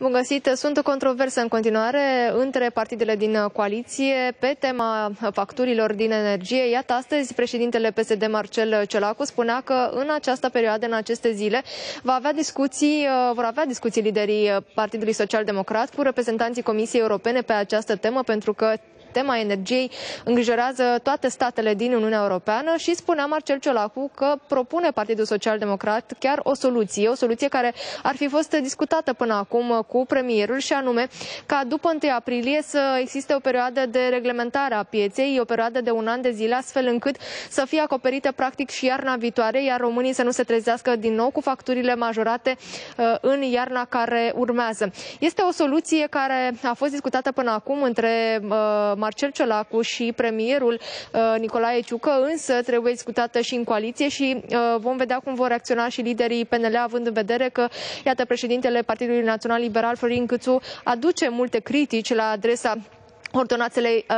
Bun găsit! Sunt o controversă în continuare între partidele din coaliție pe tema facturilor din energie. Iată, astăzi președintele PSD Marcel Ciolacu spunea că în această perioadă, în aceste zile, va avea discuții, vor avea discuții liderii Partidului Social Democrat cu reprezentanții Comisiei Europene pe această temă, pentru că tema energiei îngrijorează toate statele din Uniunea Europeană și spunea Marcel Ciolacu că propune Partidul Social Democrat chiar o soluție, o soluție care ar fi fost discutată până acum cu premierul și anume ca după 1 aprilie să existe o perioadă de reglementare a pieței, o perioadă de un an de zile, astfel încât să fie acoperită practic și iarna viitoare, iar românii să nu se trezească din nou cu facturile majorate uh, în iarna care urmează. Este o soluție care a fost discutată până acum între uh, Marcel Ciolacu și premierul uh, Nicolae Ciucă, însă trebuie discutată și în coaliție și uh, vom vedea cum vor reacționa și liderii PNL, având în vedere că, iată, președintele Partidului Național Liberal, Florin Câțu, aduce multe critici la adresa Uh,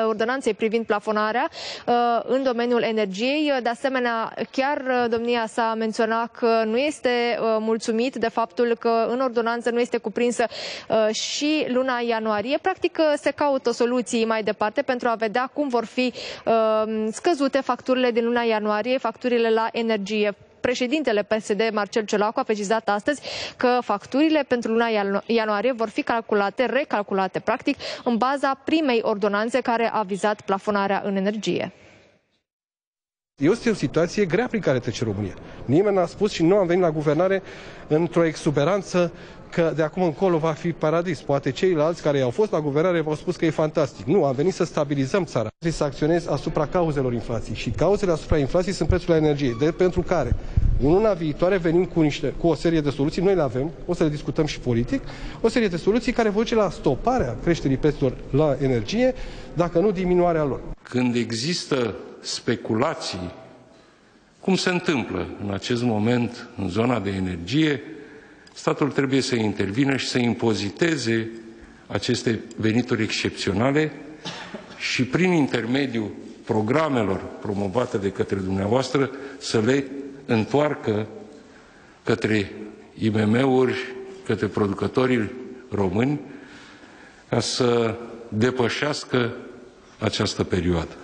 ordonanței privind plafonarea uh, în domeniul energiei. De asemenea, chiar uh, domnia sa a menționat că nu este mulțumit de faptul că în ordonanță nu este cuprinsă și luna ianuarie. Practic se caută soluții mai departe pentru a vedea cum vor fi scăzute facturile din luna ianuarie, facturile la energie președintele PSD, Marcel Ciolacu, a precizat astăzi că facturile pentru luna ianuarie vor fi calculate, recalculate, practic, în baza primei ordonanțe care a vizat plafonarea în energie. Este o situație grea prin care trece România. Nimeni n-a spus și nu am venit la guvernare într-o exuberanță că de acum încolo va fi paradis. Poate ceilalți care au fost la guvernare v-au spus că e fantastic. Nu, am venit să stabilizăm țara. Trebuie să acționez asupra cauzelor inflației și cauzele asupra inflației sunt prețul la energie, de pentru care în luna viitoare venim cu, niște, cu o serie de soluții, noi le avem, o să le discutăm și politic, o serie de soluții care vor duce la stoparea creșterii prețurilor la energie, dacă nu diminuarea lor. Când există speculații, cum se întâmplă în acest moment în zona de energie, statul trebuie să intervină și să impoziteze aceste venituri excepționale și prin intermediul programelor promovate de către dumneavoastră să le întoarcă către IMM-uri, către producătorii români, ca să depășească această perioadă.